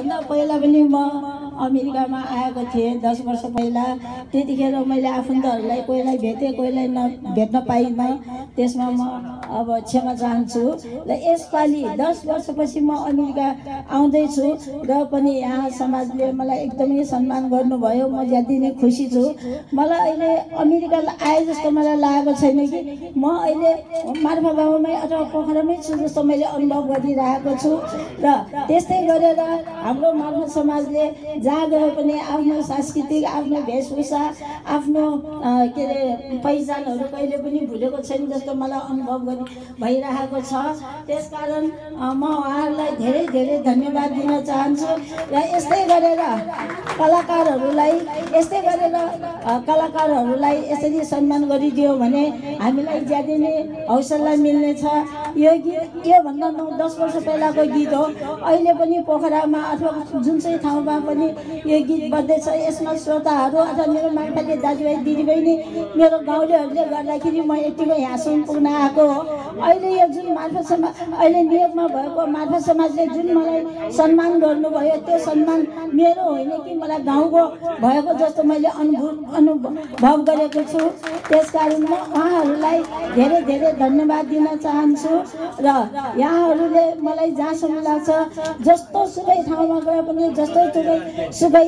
योभन्दा पहिला पनि म अमेरिकामा आएको थिएँ। दस वर्ष पहिला त्यतिखेर मैले आफन्तहरूलाई कोहीलाई भेटेँ कोहीलाई न भेट्न पाइनँ। त्यसमा म अब क्षमा चाहन्छु। र यसपालि दस वर्षपछि म अमेरिका आउँदैछु र पनि यहाँ समाजले मलाई एकदमै सम्मान गर्नुभयो। म ज्यादै नै खुसी छु। मलाई अहिले अमेरिका आए जस्तो मलाई लागेको छैन कि म अहिले मार्फा गाउँमै अथवा पोखरामै छु जस्तो मैले अनुभव गरिरहेको छु। र त्यस्तै गरेर हाम्रो मार्फत समाजले जहाँ गए पनि आफ्नो सांस्कृतिक आफ्नो वेशभूषा आफ्नो के अरे पहिचानहरू कहिले पनि भुलेको छैन जस्तो मलाई अनुभव गरि भइरहेको छ। त्यसकारण म उहाँहरूलाई धेरै धेरै धन्यवाद दिन चाहन्छु र यस्तै गरेर कलाकारहरूलाई यस्तै गरेर कलाकारहरूलाई यसरी सम्मान गरिदियो भने हामीलाई ज्यादै नै हौसला मिल्नेछ। यो गीत योभन्दा नौ दस वर्ष पहिलाको गीत हो। अहिले पनि पोखरामा अथवा जुन चाहिँ ठाउँमा पनि यो गीत बज्दैछ यसमा श्रोताहरू अथवा मेरो माइपाले दाजुभाइ दिदीबहिनी मेरो गाउँलेहरूले गर्दाखेरि म यतिको यहाँसम्म पुग्न आएको हो। अहिले यो जुन मार्फत समाज अहिले नियोगमा भएको मार्फत समाजले जुन मलाई सम्मान गर्नुभयो त्यो सम्मान मेरो होइन कि मलाई गाउँको भएको जस्तो मैले अनुभव अनुभव गरेको छु। त्यसकारण म उहाँहरूलाई धेरै धेरै धन्यवाद दिन चाहन्छु। र यहाँहरूले मलाई जहाँसम्म लाग्छ जस्तो सुकै ठाउँमा गए पनि जस्तो सुकै सुकै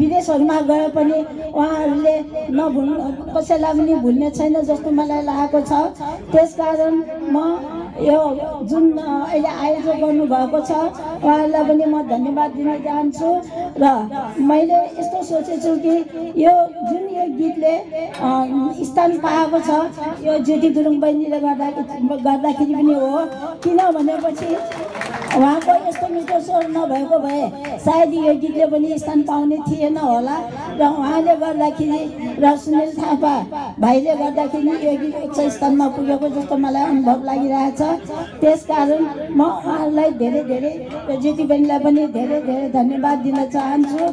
विदेशहरूमा गए पनि उहाँहरूले नभुल्नु कसैलाई पनि भुल्ने छैन जस्तो मलाई लागेको छ। त्यसकारण म यो जुन अहिले आयोजन गर्नुभएको छ उहाँहरूलाई पनि म धन्यवाद दिन चाहन्छु। र मैले यस्तो सोचेछु कि यो जुन यो गीतले स्थान पाएको छ। यो ज्योति गुरुङ बहिनीले गर्दा गर्दाखेरि पनि हो। किन भनेपछि उहाँको यस्तो मिठो स्वर नभएको भए सायद यो गीतले पनि स्थान पाउने थिएन होला। र उहाँले गर्दाखेरि र सुनिल थापा भाइले गर्दाखेरि यो गीत उच्च स्थानमा पुगेको जस्तो मलाई अनुभव लागिरहेछ। त्यसकारण म उहाँहरूलाई धेरै धेरै ज्योति बहिनीलाई पनि धेरै धेरै धन्यवाद दिन चाहन्छु।